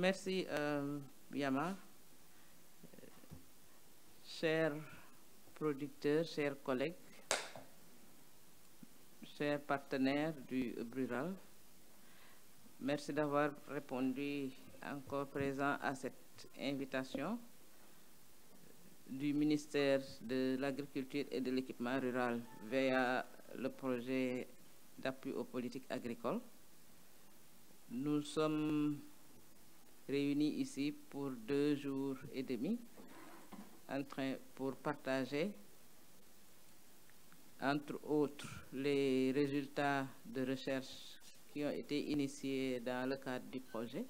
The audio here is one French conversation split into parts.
Merci, euh, Yama. Chers producteurs, chers collègues, chers partenaires du Hub rural, merci d'avoir répondu encore présent à cette invitation du ministère de l'Agriculture et de l'Équipement rural via le projet d'appui aux politiques agricoles. Nous sommes réunis ici pour deux jours et demi en train pour partager entre autres les résultats de recherche qui ont été initiés dans le cadre du projet,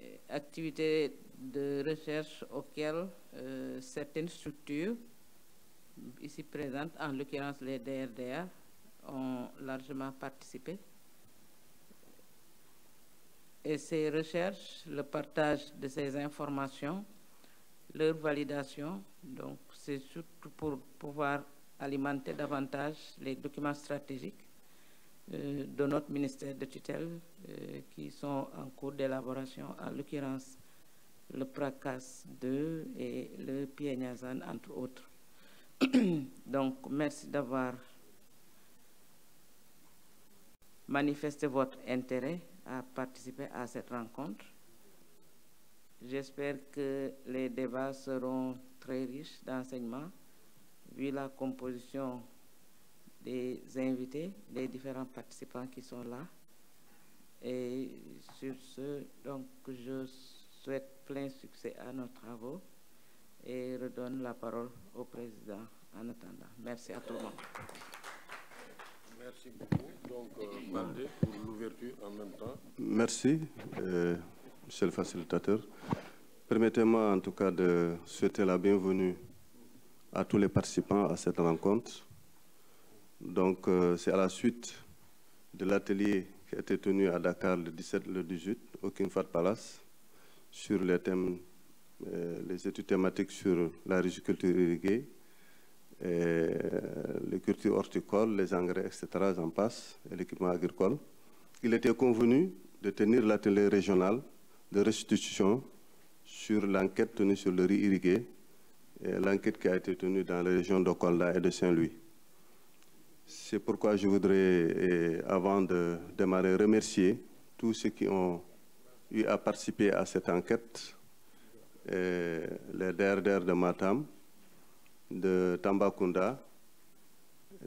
euh, activités de recherche auxquelles euh, certaines structures ici présentes, en l'occurrence les DRDA, ont largement participé. Et ces recherches, le partage de ces informations, leur validation, donc c'est surtout pour pouvoir alimenter davantage les documents stratégiques euh, de notre ministère de tutelle euh, qui sont en cours d'élaboration, en l'occurrence le PRACAS 2 et le PIENAZAN, entre autres. donc, merci d'avoir manifesté votre intérêt à participer à cette rencontre. J'espère que les débats seront très riches d'enseignements, vu la composition des invités, des différents participants qui sont là. Et sur ce, donc, je souhaite plein succès à nos travaux et redonne la parole au président en attendant. Merci à tout le monde. Merci beaucoup. Donc, euh, pour l'ouverture en même temps. Merci, euh, monsieur le facilitateur. Permettez-moi en tout cas de souhaiter la bienvenue à tous les participants à cette rencontre. Donc, euh, c'est à la suite de l'atelier qui a été tenu à Dakar le 17 le 18 au King Fahd Palace sur les thèmes, euh, les études thématiques sur la riziculture irriguée, et les cultures horticoles, les engrais, etc., j'en passe, et l'équipement agricole. Il était convenu de tenir l'atelier régional de restitution sur l'enquête tenue sur le riz irrigué, l'enquête qui a été tenue dans les régions de et de Saint-Louis. C'est pourquoi je voudrais, avant de démarrer, remercier tous ceux qui ont eu à participer à cette enquête, les DRDR de Matam, de Tambacounda,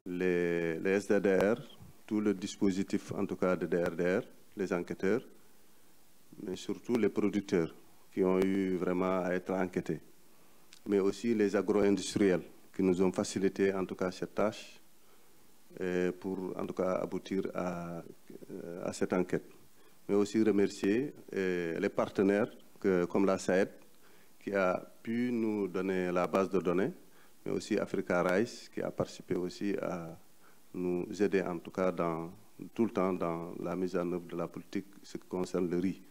les, les, SDDR, tout le dispositif en tout cas de DRDR, les enquêteurs, mais surtout les producteurs qui ont eu vraiment à être enquêtés, mais aussi les agro-industriels qui nous ont facilité en tout cas cette tâche pour en tout cas aboutir à, à cette enquête. Mais aussi remercier les partenaires comme la SAED qui a pu nous donner la base de données mais aussi Africa Rice qui a participé aussi à nous aider en tout cas dans, tout le temps dans la mise en œuvre de la politique ce qui concerne le riz.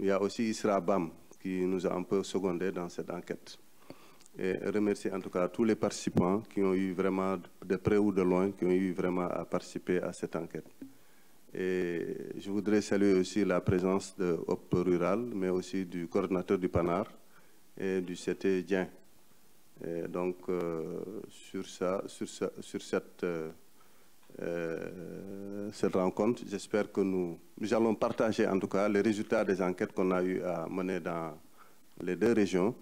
Il y a aussi Isra Bam qui nous a un peu secondé dans cette enquête. Et remercier en tout cas tous les participants qui ont eu vraiment, de près ou de loin, qui ont eu vraiment à participer à cette enquête. Et je voudrais saluer aussi la présence de Hop Rural, mais aussi du coordinateur du PANAR et du CT Dien. Et donc, euh, sur, ça, sur, ça, sur cette, euh, euh, cette rencontre, j'espère que nous, nous allons partager en tout cas les résultats des enquêtes qu'on a eu à mener dans les deux régions.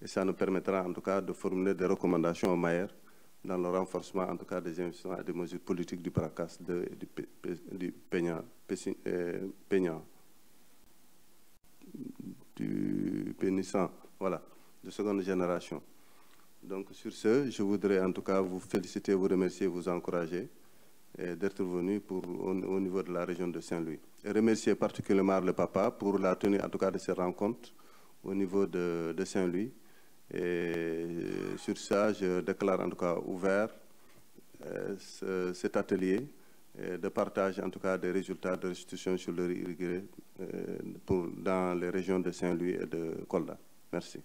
Et ça nous permettra en tout cas de formuler des recommandations au Maire dans le renforcement en tout cas des investissements et des mesures politiques du PRACAS du, du du Pénissan, voilà, de seconde génération. Donc sur ce, je voudrais en tout cas vous féliciter, vous remercier, vous encourager d'être venu pour, au, au, niveau de la région de Saint-Louis. Et remercier particulièrement le papa pour la tenue en tout cas de ces rencontres au niveau de, Saint-Louis. Et sur ça, je déclare en tout cas ouvert euh, ce, cet atelier de partage en tout cas des résultats de restitution sur le irrigué euh, dans les régions de Saint-Louis et de Kolda. Merci.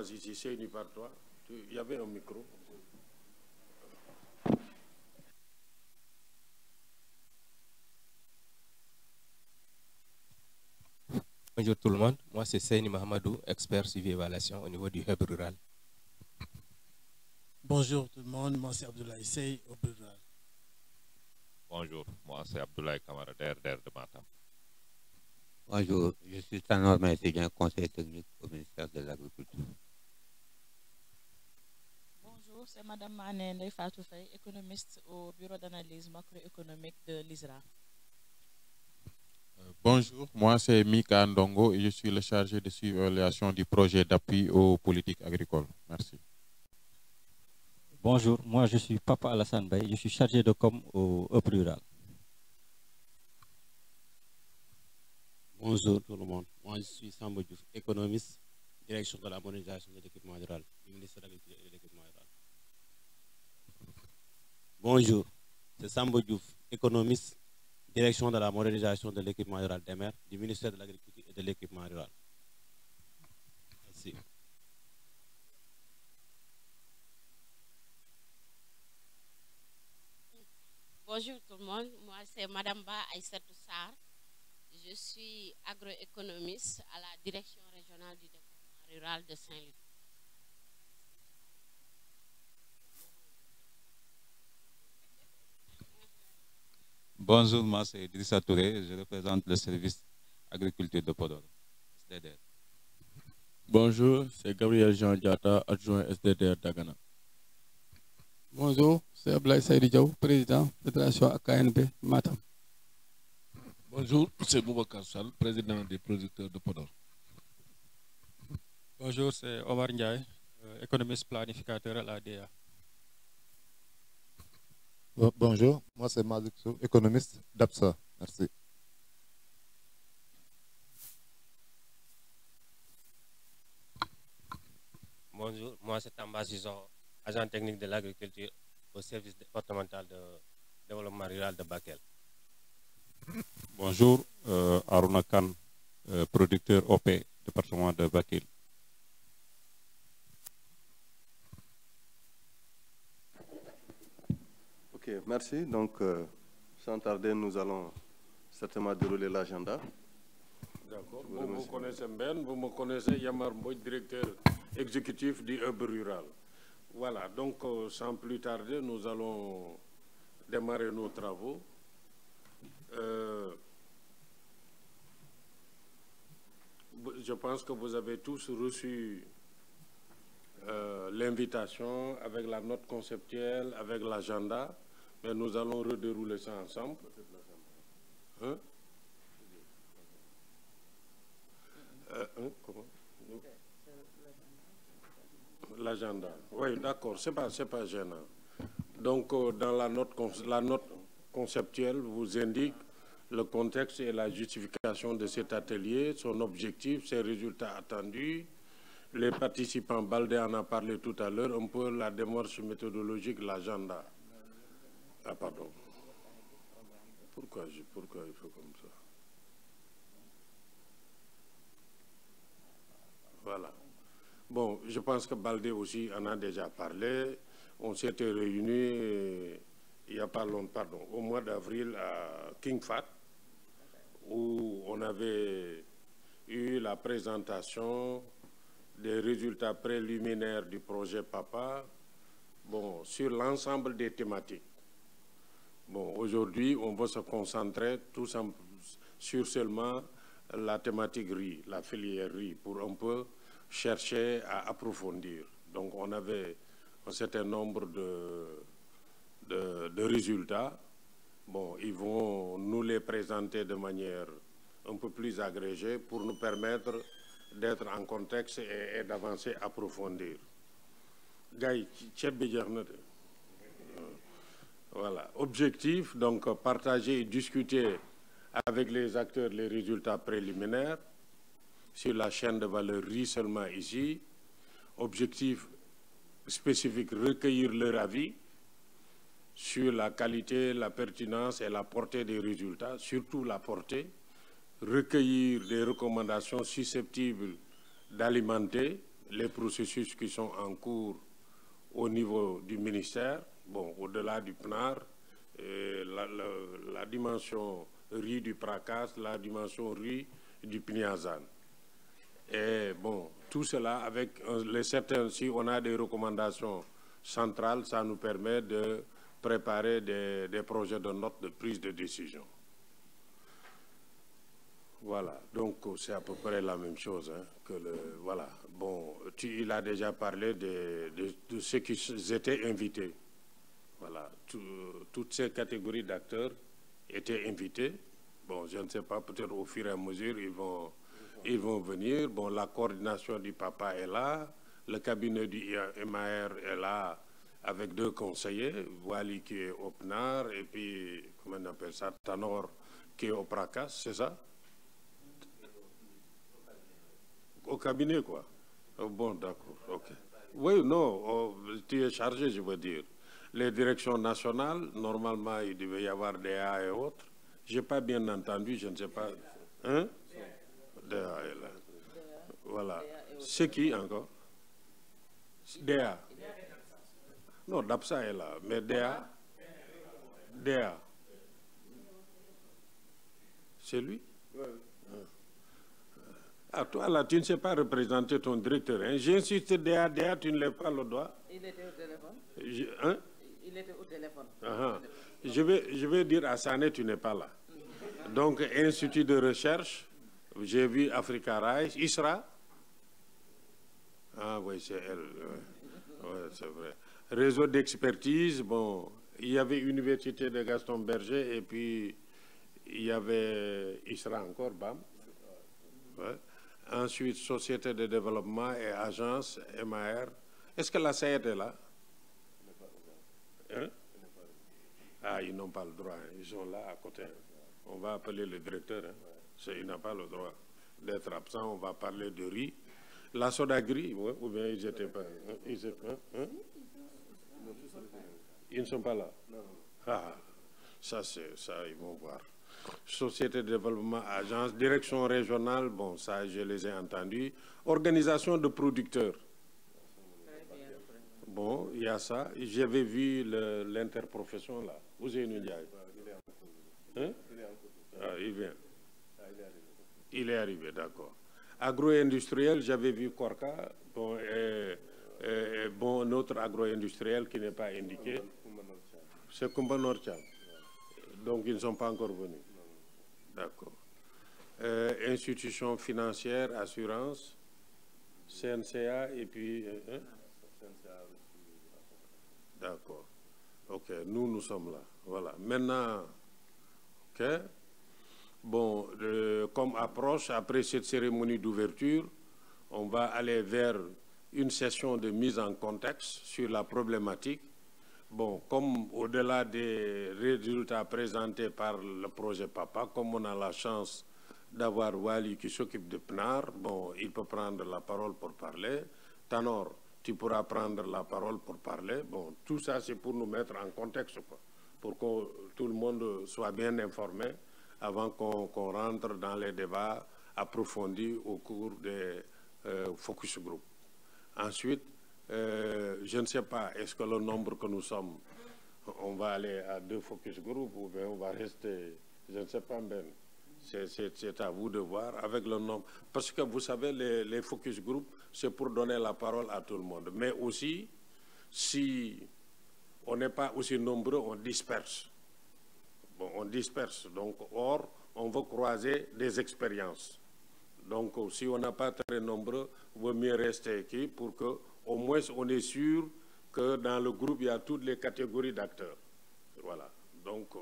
Passe ici, c'est une par toi. Il y avait un micro. Bonjour tout le monde, moi c'est Seyni Mahamadou, expert suivi évaluation au niveau du hub rural. Bonjour tout le monde, moi c'est Abdoulaye Sey au rural. Bonjour, moi c'est Abdoulaye Kamara DRDR de Matam. Bonjour, je suis Tanor Maïtidien, conseiller technique au ministère de l'Agriculture. Bonjour, c'est Madame Mané Fatou économiste au bureau d'analyse macroéconomique de l'ISRA. Bonjour, moi c'est Mika Ndongo et je suis le chargé de suivi du projet d'appui aux politiques agricoles. Merci. Bonjour, moi je suis Papa Alassane Bay, je suis chargé de com au Up Rural. Bonjour tout le monde, moi je suis Sambo Diouf, économiste, direction de la modernisation de l'équipement rural du ministère de l'Agriculture et de l'équipement rural. Bonjour, c'est Sambo Diouf, économiste, direction de la modernisation de l'équipement rural des maires du ministère de l'Agriculture et de l'équipement rural. Merci. Bonjour tout le monde, moi c'est Madame Ba Aïssatou Sarr. Je suis agroéconomiste à la direction régionale du développement rural de Saint-Louis. Bonjour, moi c'est Idrissa Touré, je représente le service agriculture de Podor, SDDR. Bonjour, c'est Gabriel Jean Diata, adjoint SDDR d'Agana. Bonjour, c'est Ablaï Saïdi Diaw, président de la Fédération AKNB Matam. Bonjour, c'est Boubacar Sall, président des producteurs de Podor. Bonjour, c'est Omar Ndiaye, euh, économiste planificateur à l'ADA. Bonjour, moi c'est Malik Sou, économiste d'APSA. Merci. Bonjour, moi c'est Tamba agent technique de l'agriculture au service départemental de développement rural de Bakel. Bonjour, euh, Aruna Khan, euh, producteur OP, département de Bakel. Ok, merci. Donc, euh, sans tarder, nous allons certainement dérouler l'agenda. D'accord. Vous, vous connaissez Ben, vous me connaissez Yamar Mboy, directeur exécutif du Hub Rural. Voilà, donc euh, sans plus tarder, nous allons démarrer nos travaux. Euh, je pense que vous avez tous reçu euh, l'invitation avec la note conceptuelle, avec l'agenda, mais nous allons redérouler ça ensemble. Hein? Euh, hein, L'agenda. Oui, d'accord, c'est pas, pas gênant. Donc, euh, dans la note, la note conceptuelle vous indique le contexte et la justification de cet atelier, son objectif, ses résultats attendus. Les participants, Baldé en a parlé tout à l'heure, un peu la démarche méthodologique, l'agenda. Ah, pardon. Pourquoi, je, il faut comme ça? Voilà. Bon, je pense que Baldé aussi en a déjà parlé. On s'était réunis il n'y a pas longtemps, pardon, au mois d'avril à King Fat, où on avait eu la présentation des résultats préliminaires du projet PAPA bon, sur l'ensemble des thématiques. Aujourd'hui, on va se concentrer sur seulement la thématique riz, la filière riz, pour un peu chercher à approfondir. Donc, on avait un certain nombre de, de, résultats. Bon, ils vont nous les présenter de manière un peu plus agrégée pour nous permettre d'être en contexte et, et d'avancer, approfondir. Gaï, voilà. Objectif, donc, partager et discuter avec les acteurs les résultats préliminaires sur la chaîne de valeur riz seulement ici. Objectif spécifique, recueillir leur avis sur la qualité, la pertinence et la portée des résultats, surtout la portée, recueillir des recommandations susceptibles d'alimenter les processus qui sont en cours au niveau du ministère, bon, au-delà du PNAR, la, la, dimension riz du PRACAS, la dimension riz du PNIAZAN. Et bon, tout cela avec les certains, si on a des recommandations centrales, ça nous permet de préparer des, projets de notes de prise de décision. Voilà, donc c'est à peu près la même chose hein. Voilà, bon, il a déjà parlé de, de, de ceux qui étaient invités. Voilà, toutes ces catégories d'acteurs étaient invités. Bon, je ne sais pas, peut-être au fur et à mesure, ils vont, ils vont venir. Bon, la coordination du papa est là, le cabinet du MAR est là avec deux conseillers, Wali qui est au PNAR et puis, comment on appelle ça, Tanor qui est au PRACAS, c'est ça? Au cabinet, quoi. Oh, bon, d'accord, ok. Oui, non, oh, tu es chargé, je veux dire. Les directions nationales, normalement, il devait y avoir des A et autres. Je n'ai pas bien entendu, je ne sais pas. Hein? DA est là. Voilà. C'est qui encore? DA. Non, DAPSA est là, mais DA DA. C'est lui? Ah, toi, là, tu ne sais pas représenter ton directeur. Hein? J'insiste, DA, DA, tu ne lèves pas le doigt. Il était au téléphone. Je, hein? Il était au téléphone. Uh -huh. je, vais, je vais dire à Sané, tu n'es pas là. Donc, Institut de recherche, j'ai vu Africa Rise, ISRA. Ah oui, c'est elle. Ouais, c'est vrai. Réseau d'expertise, bon, il y avait Université de Gaston Berger et puis il y avait ISRA encore, BAM. Ouais. Ensuite, Société de développement et agence MAR. Est-ce que la CED est là hein? Ah, ils n'ont pas le droit. Ils sont là à côté. On va appeler le directeur. Hein? Il n'a pas le droit d'être absent. On va parler de riz. La soda gris, ou bien ils n'étaient pas. Hein? Ils, hein? ils ne sont pas là. Ah, ça, c'est ça, ils vont voir. Société de développement, agence, direction régionale, bon, ça, je les ai entendus. Organisation de producteurs. Bon, il y a ça. J'avais vu l'interprofession là. Est? Ndiaye hein? ah, Il vient. Il est arrivé, d'accord. Agro-industriel, j'avais vu Corca. Bon, et, agro-industriel qui n'est pas indiqué. C'est Kumba Norcham. Donc, ils ne sont pas encore venus. D'accord. Euh, institution financière, assurance, CNCA et puis... Hein? D'accord. OK, nous, nous sommes là. Voilà. Maintenant, OK. Bon, euh, comme approche, après cette cérémonie d'ouverture, on va aller vers une session de mise en contexte sur la problématique. Bon, comme au-delà des résultats présentés par le projet PAPA, comme on a la chance d'avoir Wali qui s'occupe de PNAR, bon, il peut prendre la parole pour parler. Tanor, tu pourras prendre la parole pour parler. Bon, tout ça, c'est pour nous mettre en contexte, quoi, pour que tout le monde soit bien informé avant qu'on rentre dans les débats approfondis au cours des euh, focus group. Ensuite, euh, je ne sais pas, est-ce que le nombre que nous sommes, on va aller à deux focus group ou bien on va rester, je ne sais pas, Ben. C'est à vous de voir avec le nombre. Parce que vous savez, les, les focus group, c'est pour donner la parole à tout le monde. Mais aussi, si on n'est pas aussi nombreux, on disperse. Bon, on disperse. Donc, or, on veut croiser des expériences. Donc, si on n'a pas très nombreux, il vaut mieux rester ici pour que, au moins, on est sûr que dans le groupe, il y a toutes les catégories d'acteurs. Voilà. Donc, euh,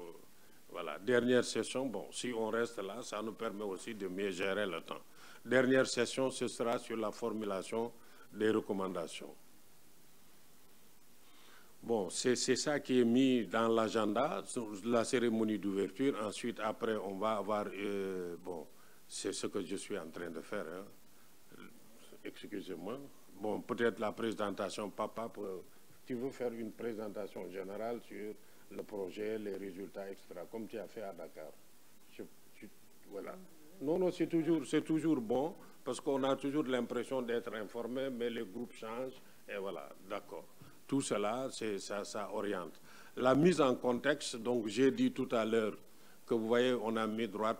voilà. Dernière session, bon, si on reste là, ça nous permet aussi de mieux gérer le temps. Dernière session, ce sera sur la formulation des recommandations. Bon, c'est ça qui est mis dans l'agenda, la cérémonie d'ouverture. Ensuite, après, on va avoir... Euh, bon, c'est ce que je suis en train de faire. Hein. Excusez-moi. Bon, peut-être la présentation, papa, tu veux faire une présentation générale sur le projet, les résultats, etc., comme tu as fait à Dakar. Voilà. Non, non, c'est toujours, toujours bon parce qu'on a toujours l'impression d'être informé, mais les groupes changent, et voilà, d'accord. Tout cela, ça, ça oriente. La mise en contexte, donc j'ai dit tout à l'heure que vous voyez, on a mis droite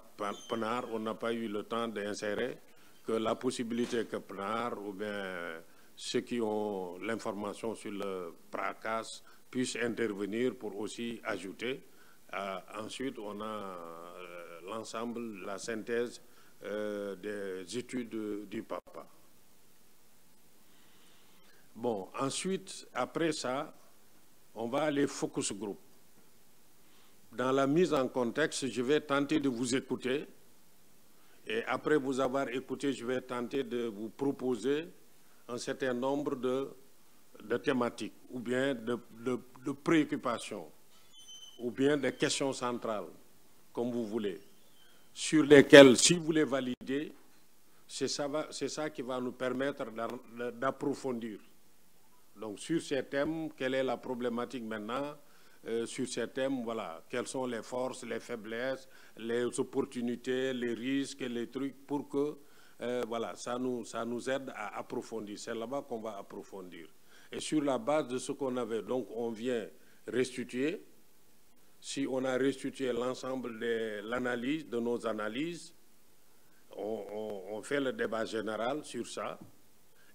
PNAR, on n'a pas eu le temps d'insérer, que la possibilité que PNAR ou bien ceux qui ont l'information sur le PRACAS puissent intervenir pour aussi ajouter. Euh, ensuite, on a euh, l'ensemble, la synthèse euh, des études du papa. Bon, ensuite, après ça, on va aller focus group. Dans la mise en contexte, je vais tenter de vous écouter et après vous avoir écouté, je vais tenter de vous proposer un certain nombre de, de thématiques ou bien de, de, de préoccupations ou bien des questions centrales, comme vous voulez, sur lesquelles, si vous les validez, c'est ça, ça, qui va nous permettre d'approfondir. Donc, sur ces thèmes, quelle est la problématique maintenant? Euh, Sur ces thèmes, voilà, quelles sont les forces, les faiblesses, les opportunités, les risques, les trucs, pour que, euh, voilà, ça nous, ça nous aide à approfondir. C'est là-bas qu'on va approfondir. Et sur la base de ce qu'on avait, donc, on vient restituer si on a restitué l'ensemble de l'analyse, de nos analyses, on, fait le débat général sur ça.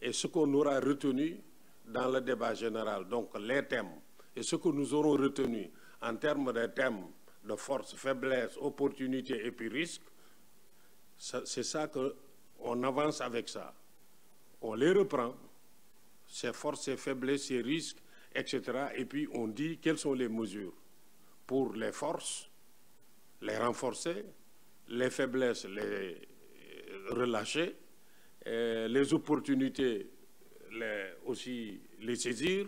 Et ce qu'on aura retenu dans le débat général, donc les thèmes, et ce que nous aurons retenu en termes de thèmes de force, faiblesse, opportunité et puis risque, c'est ça qu'on avance avec ça. On les reprend, ces forces, ces faiblesses, ces risques, etc. Et puis on dit quelles sont les mesures pour les forces, les renforcer, les faiblesses, les relâcher, les opportunités les, aussi les saisir,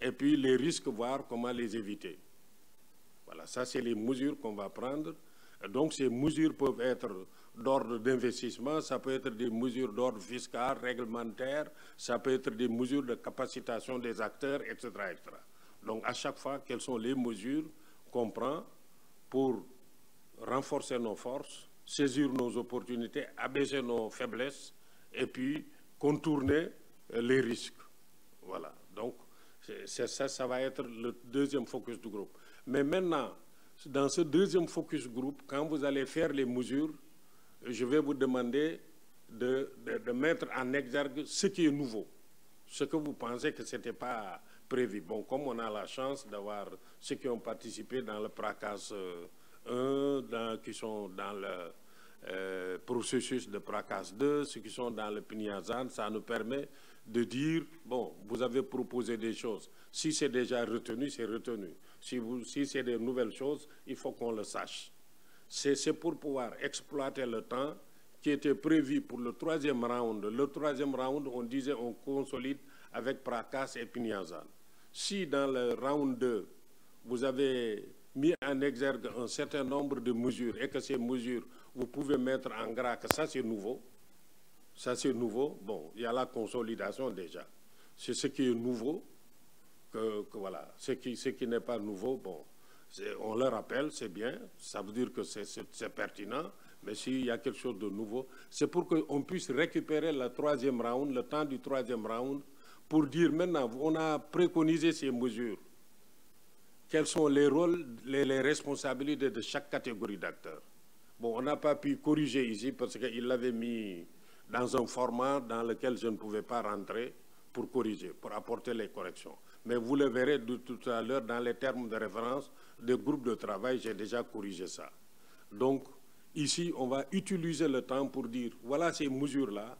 et puis les risques, voir comment les éviter. Voilà, ça c'est les mesures qu'on va prendre. Donc ces mesures peuvent être d'ordre d'investissement, ça peut être des mesures d'ordre fiscal, réglementaire, ça peut être des mesures de capacitation des acteurs, etc. etc. Donc à chaque fois, quelles sont les mesures qu'on prend pour renforcer nos forces, saisir nos opportunités, abaisser nos faiblesses et puis contourner les risques. Voilà. Donc, ça, ça va être le deuxième focus du groupe. Mais maintenant, dans ce deuxième focus groupe, quand vous allez faire les mesures, je vais vous demander de, de, mettre en exergue ce qui est nouveau, ce que vous pensez que ce n'était pas prévu. Bon, comme on a la chance d'avoir ceux qui ont participé dans le PRACAS 1, qui sont dans le euh, processus de PRACAS 2, ceux qui sont dans le PNIAZAN, ça nous permet de dire, bon, vous avez proposé des choses. Si c'est déjà retenu, c'est retenu. Si, si c'est des nouvelles choses, il faut qu'on le sache. C'est pour pouvoir exploiter le temps qui était prévu pour le troisième round. Le troisième round, on disait on consolide avec PRACAS et PNIAZAN si dans le round 2, vous avez mis en exergue un certain nombre de mesures et que ces mesures, vous pouvez mettre en gras que ça c'est nouveau, ça c'est nouveau, bon, il y a la consolidation déjà. C'est ce qui est nouveau, que, voilà, ce qui, ce qui n'est pas nouveau, bon, on le rappelle, c'est bien, ça veut dire que c'est pertinent, mais s'il y a quelque chose de nouveau, c'est pour qu'on puisse récupérer le troisième round, le temps du troisième round, pour dire maintenant, on a préconisé ces mesures. Quels sont les rôles, les, responsabilités de chaque catégorie d'acteurs? Bon, on n'a pas pu corriger ici parce qu'il l'avait mis dans un format dans lequel je ne pouvais pas rentrer pour corriger, pour apporter les corrections. Mais vous le verrez tout à l'heure dans les termes de référence des groupes de travail, j'ai déjà corrigé ça. Donc, ici, on va utiliser le temps pour dire, voilà ces mesures-là.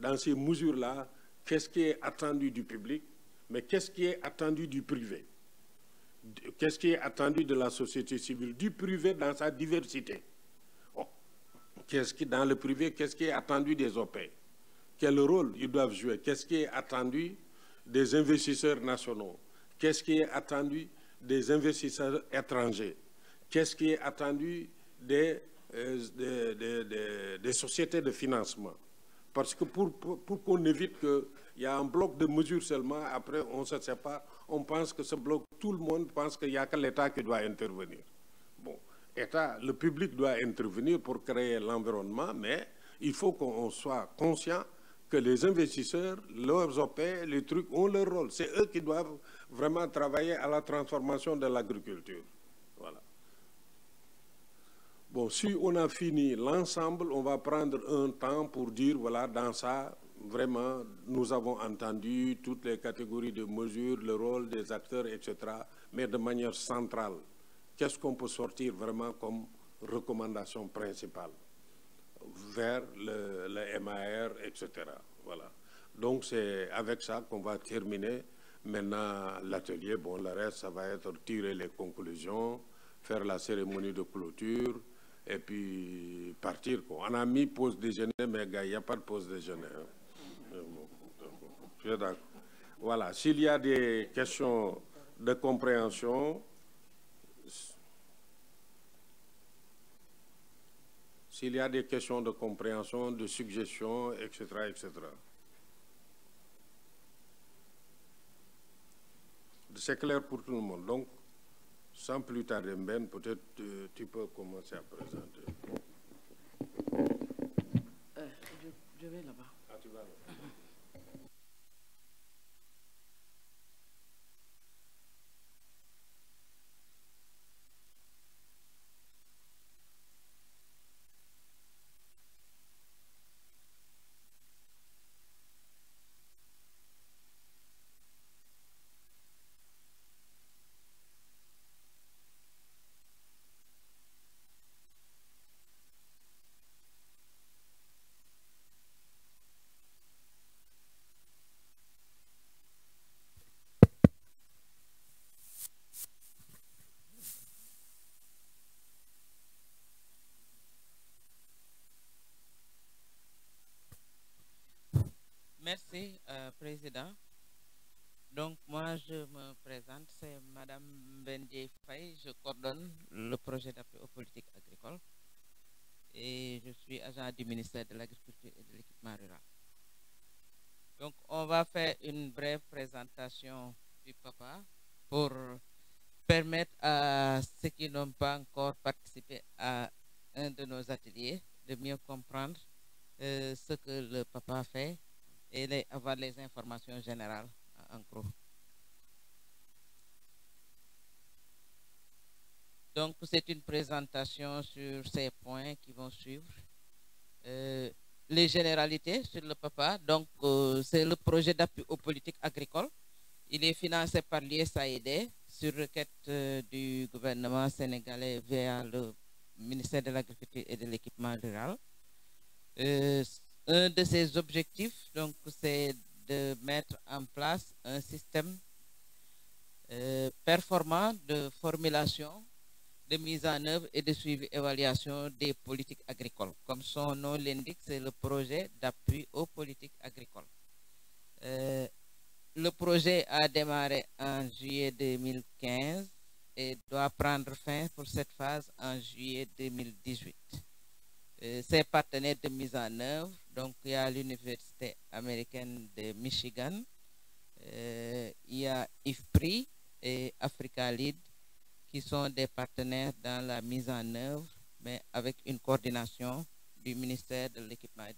Dans ces mesures-là, qu'est-ce qui est attendu du public, mais qu'est-ce qui est attendu du privé? Qu'est-ce qui est attendu de la société civile, du privé dans sa diversité Qu'est-ce qui, dans le privé, qu'est-ce qui est attendu des OP Quel rôle ils doivent jouer? Qu'est-ce qui est attendu des investisseurs nationaux? Qu'est-ce qui est attendu des investisseurs étrangers? Qu'est-ce qui est attendu des, euh, sociétés de financement? Parce que pour, pour, qu'on évite qu'il y a un bloc de mesures seulement, après on ne se pas, on pense que ce bloc, tout le monde pense qu'il n'y a que l'État qui doit intervenir. État, le public doit intervenir pour créer l'environnement, mais Il faut qu'on soit conscient que les investisseurs, leurs OP, les trucs ont leur rôle. C'est eux qui doivent vraiment travailler à la transformation de l'agriculture. Voilà. Bon, si on a fini l'ensemble, on va prendre un temps pour dire, voilà, dans ça, vraiment, nous avons entendu toutes les catégories de mesures, le rôle des acteurs, etc., mais de manière centrale. Qu'est-ce qu'on peut sortir vraiment comme recommandation principale vers le, MAR, etc. Voilà. Donc c'est avec ça qu'on va terminer maintenant l'atelier. Bon, le reste, ça va être tirer les conclusions, faire la cérémonie de clôture et puis partir. On a mis pause déjeuner, mais il n'y a pas de pause déjeuner. hein. Voilà. S'il y a des questions de compréhension, s'il y a des questions de compréhension, de suggestions, etc., etc. C'est clair pour tout le monde. Donc, sans plus tarder, Ben, peut-être euh, tu peux commencer à présenter. Euh, je, je vais là-bas. Ah, tu vas là. Merci, euh, Président. Donc, moi, je me présente, c'est Madame Bendier Faye. Je coordonne le projet d'appui aux politiques agricoles et du ministère de l'Agriculture et de l'équipement rural. Donc, on va faire une brève présentation du papa pour permettre à ceux qui n'ont pas encore participé à un de nos ateliers de mieux comprendre euh, ce que le papa fait et avoir les informations générales en gros. Donc, c'est une présentation sur ces points qui vont suivre. Euh, les généralités sur le papa. Donc, euh, c'est le projet d'appui aux politiques agricoles. Il est financé par l'ISAID sur requête euh, du gouvernement sénégalais via le ministère de l'Agriculture et de l'Équipement rural. Un de ses objectifs, donc, c'est de mettre en place un système performant de formulation, de mise en œuvre et de suivi évaluation des politiques agricoles. Comme son nom l'indique, c'est le projet d'appui aux politiques agricoles. Euh, le projet a démarré en juillet 2015 et doit prendre fin pour cette phase en juillet 2018. Euh, ses partenaires de mise en œuvre, donc il y a l'Université américaine de Michigan, euh, il y a IFPRI et Africa Lead qui sont des partenaires dans la mise en œuvre, mais avec une coordination du ministère de l'équipement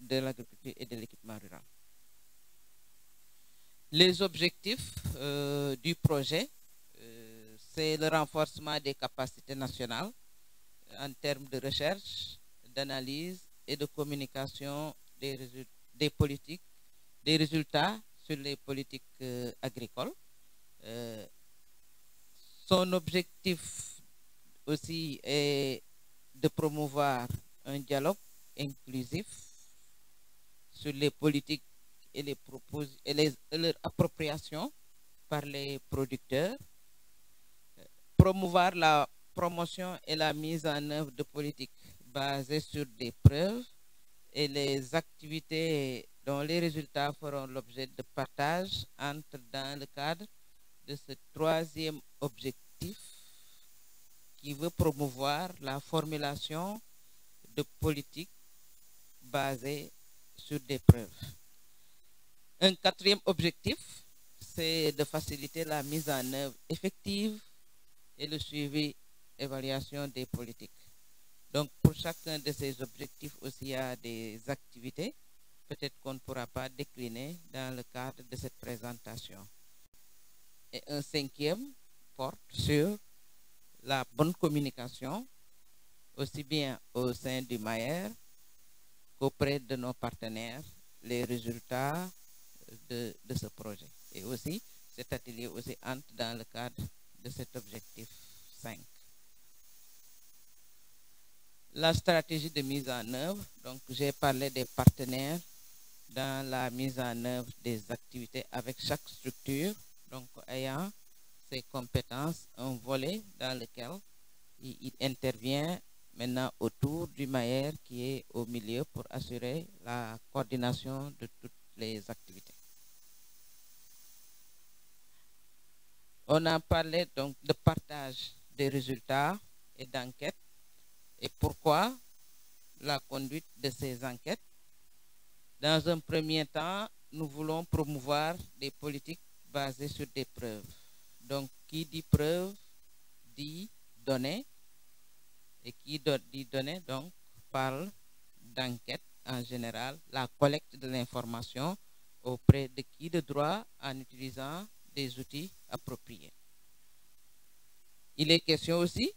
de, l'agriculture et de l'équipement rural. Les objectifs euh, du projet, euh, c'est le renforcement des capacités nationales en termes de recherche, d'analyse et de communication des politiques, des résultats sur les politiques euh, agricoles. Son objectif aussi est de promouvoir un dialogue inclusif sur les politiques et les et les- et leur appropriation par les producteurs, Euh, promouvoir la promotion et la mise en œuvre de politiques basées sur des preuves et les activités dont les résultats feront l'objet de partage entrent dans le cadre de ce troisième objectif qui veut promouvoir la formulation de politiques basées sur des preuves. Un quatrième objectif, c'est de faciliter la mise en œuvre effective et le suivi évaluation des politiques. Donc, pour chacun de ces objectifs aussi, il y a des activités, peut-être qu'on ne pourra pas décliner dans le cadre de cette présentation. Et un cinquième porte sur la bonne communication, aussi bien au sein du Mayer qu'auprès de nos partenaires, les résultats de, de ce projet. Et aussi, cet atelier aussi entre dans le cadre de cet objectif 5. La stratégie de mise en œuvre, donc j'ai parlé des partenaires dans la mise en œuvre des activités avec chaque structure, donc ayant ses compétences, un volet dans lequel il, intervient maintenant autour du Mayer qui est au milieu pour assurer la coordination de toutes les activités. On a parlé donc de partage des résultats et d'enquêtes et pourquoi la conduite de ces enquêtes. Dans un premier temps, nous voulons promouvoir des politiques basées sur des preuves. Donc, qui dit preuve dit données et qui dit données donc parle d'enquête en général, la collecte de l'information auprès de qui de droit en utilisant des outils appropriés. Il est question aussi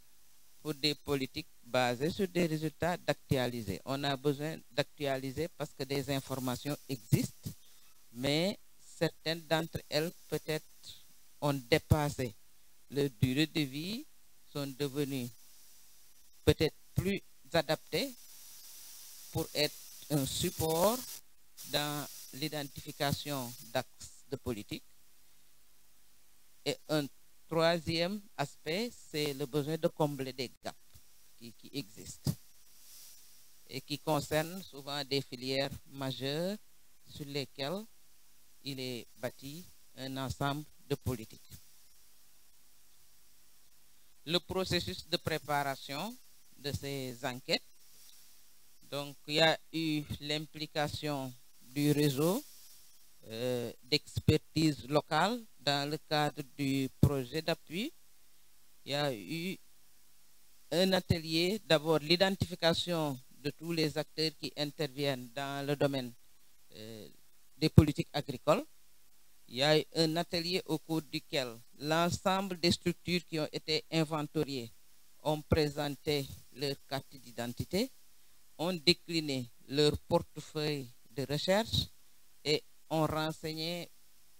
pour des politiques basées sur des résultats d'actualiser. On a besoin d'actualiser parce que des informations existent, mais certaines d'entre elles peut-être ont dépassé le durée de vie, sont devenues peut-être plus adaptées pour être un support dans l'identification d'axes de politique. Et un troisième aspect, c'est le besoin de combler des gaps qui, qui, existent et qui concernent souvent des filières majeures sur lesquelles il est bâti un ensemble de politiques. Le processus de préparation de ces enquêtes, donc il y a eu l'implication du réseau euh, d'expertise locale dans le cadre du projet d'appui. Il y a eu un atelier, d'abord l'identification de tous les acteurs qui interviennent dans le domaine euh, des politiques agricoles. Il y a un atelier au cours duquel l'ensemble des structures qui ont été inventoriées ont présenté leur carte d'identité, ont décliné leur portefeuille de recherche et ont renseigné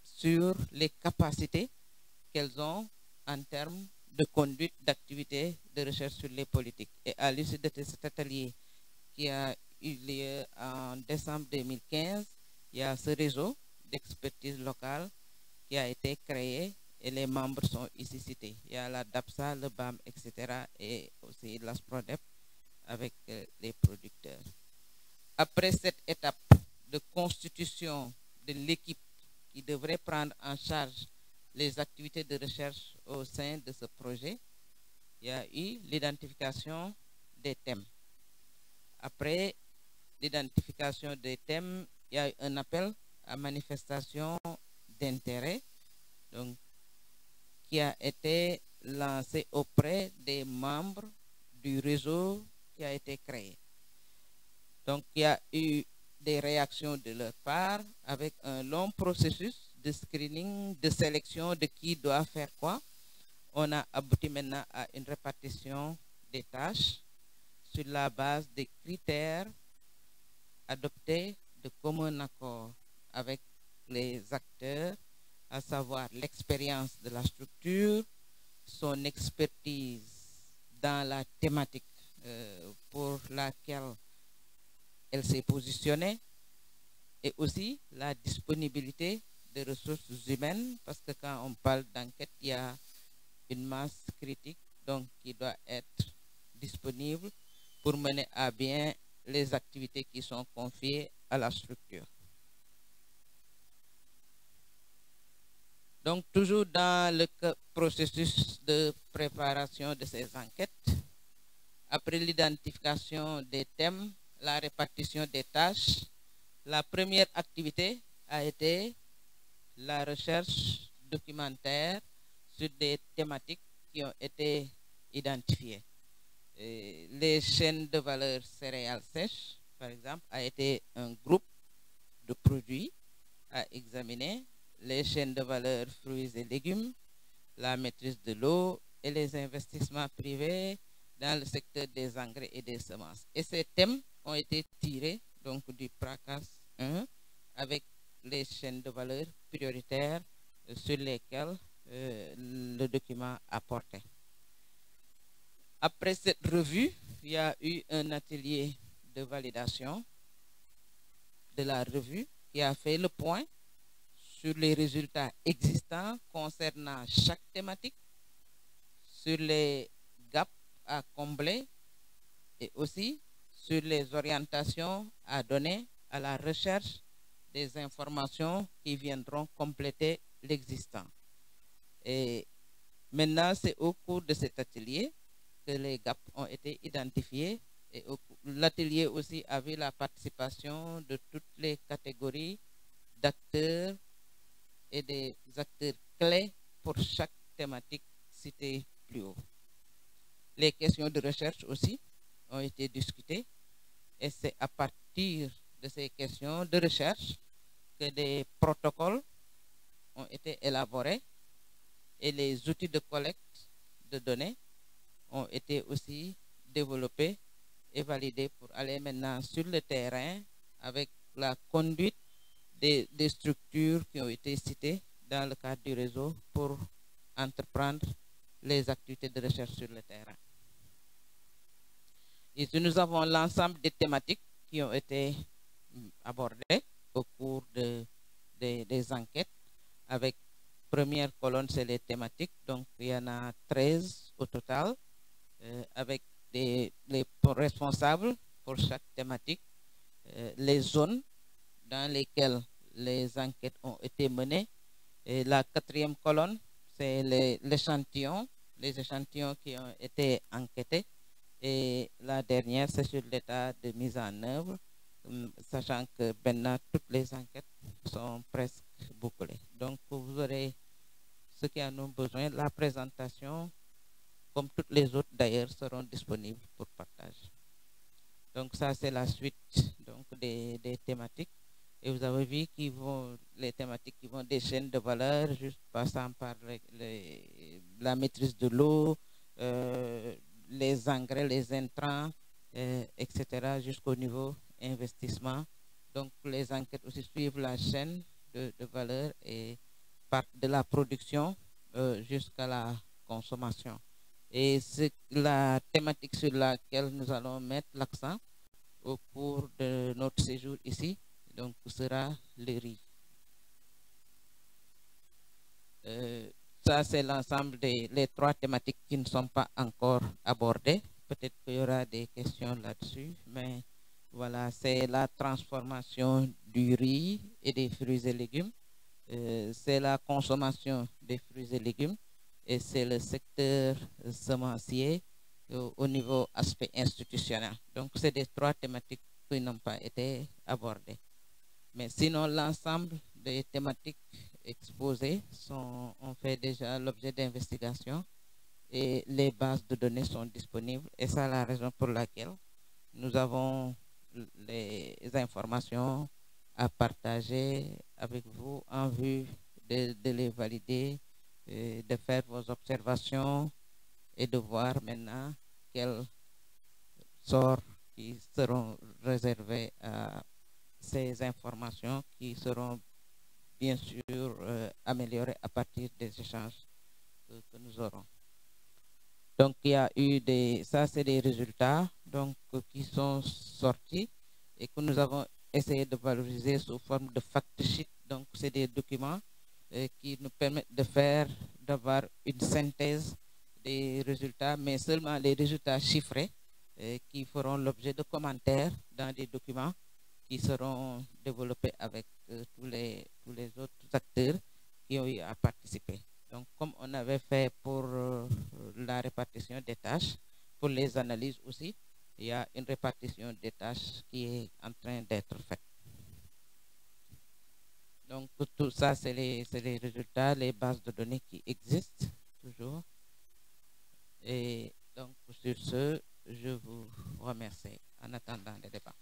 sur les capacités qu'elles ont en termes de conduite d'activité de recherche sur les politiques. Et à l'issue de cet atelier qui a eu lieu en décembre 2015, il y a ce réseau d'expertise locale qui a été créé et les membres sont ici cités. Il y a la DAPSA, le BAM, etc. et aussi l'ASPRODEP avec euh, les producteurs. Après cette étape de constitution de l'équipe qui devrait prendre en charge les activités de recherche au sein de ce projet, il y a eu l'identification des thèmes. Après l'identification des thèmes, il y a un appel à manifestation d'intérêt donc qui a été lancé auprès des membres du réseau qui a été créé. Donc il y a eu des réactions de leur part avec un long processus de screening, de sélection de qui doit faire quoi. On a abouti maintenant à une répartition des tâches sur la base des critères adoptés de commun accord avec les acteurs, à savoir l'expérience de la structure, son expertise dans la thématique euh, pour laquelle elle s'est positionnée et aussi la disponibilité des ressources humaines parce que quand on parle d'enquête, il y a une masse critique donc qui doit être disponible pour mener à bien les activités qui sont confiées à la structure. Donc, toujours dans le processus de préparation de ces enquêtes, après l'identification des thèmes, la répartition des tâches, la première activité a été la recherche documentaire sur des thématiques qui ont été identifiées. Les chaînes de valeur céréales sèches, par exemple, a été un groupe de produits à examiner, les chaînes de valeur fruits et légumes, la maîtrise de l'eau et les investissements privés dans le secteur des engrais et des semences. Et ces thèmes ont été tirés donc du PRACAS 1 avec les chaînes de valeur prioritaires sur lesquelles euh, le document a porté. Après cette revue, il y a eu un atelier de validation de la revue qui a fait le point sur les résultats existants concernant chaque thématique, sur les gaps à combler et aussi sur les orientations à donner à la recherche des informations qui viendront compléter l'existant. Et maintenant, c'est au cours de cet atelier que les gaps ont été identifiés et l'atelier aussi avait la participation de toutes les catégories d'acteurs et des acteurs clés pour chaque thématique citée plus haut. Les questions de recherche aussi ont été discutées et c'est à partir de ces questions de recherche que des protocoles ont été élaborés et les outils de collecte de données ont été aussi développés et validés pour aller maintenant sur le terrain avec la conduite des, structures qui ont été citées dans le cadre du réseau pour entreprendre les activités de recherche sur le terrain. Ici, nous avons l'ensemble des thématiques qui ont été abordées au cours de, de, des enquêtes avec première colonne, c'est les thématiques. Donc, il y en a 13 au total avec des, les responsables pour chaque thématique, euh, les zones dans lesquelles les enquêtes ont été menées. Et la quatrième colonne, c'est l'échantillon, les, les échantillons qui ont été enquêtés. Et la dernière, c'est sur l'état de mise en œuvre, sachant que maintenant toutes les enquêtes sont presque bouclées. Donc, vous aurez ceux qui en besoin, la présentation, comme toutes les autres d'ailleurs, seront disponibles pour partage. Donc, ça, c'est la suite donc, des, thématiques. Et vous avez vu qu'ils vont, les thématiques qui vont des chaînes de valeur, juste passant par la maîtrise de l'eau, euh, les engrais, les intrants, euh, etc., jusqu'au niveau investissement. Donc, les enquêtes aussi suivent la chaîne de, de valeur et partent de la production euh, jusqu'à la consommation. Et c'est la thématique sur laquelle nous allons mettre l'accent au cours de notre séjour ici, donc sera le riz. Euh, ça, c'est l'ensemble des trois thématiques qui ne sont pas encore abordées. Peut-être qu'il y aura des questions là-dessus, mais voilà, c'est la transformation du riz et des fruits et légumes. Euh, c'est la consommation des fruits et légumes et c'est le secteur semencier au niveau aspect institutionnel. Donc, c'est des trois thématiques qui n'ont pas été abordées. Mais sinon, l'ensemble des thématiques exposées sont, ont fait déjà l'objet d'investigation et les bases de données sont disponibles. Et c'est la raison pour laquelle nous avons les informations à partager avec vous en vue de les valider, de faire vos observations et de voir maintenant quels sorts qui seront réservés à ces informations qui seront bien sûr euh, améliorées à partir des échanges que, que, nous aurons. Donc il y a eu des, ça c'est des résultats donc qui sont sortis et que nous avons essayé de valoriser sous forme de fact sheet. Donc c'est des documents euh, qui nous permettent de faire, d'avoir une synthèse des résultats, mais seulement les résultats chiffrés euh, qui feront l'objet de commentaires dans des documents qui seront développés avec euh, tous, les, tous les autres acteurs qui ont eu à participer. Donc, comme on avait fait pour euh, la répartition des tâches, pour les analyses aussi, il y a une répartition des tâches qui est en train d'être faite. Donc, tout ça, c'est les, les résultats, les bases de données qui existent toujours. Et donc, sur ce, Je vous remercie en attendant le débat.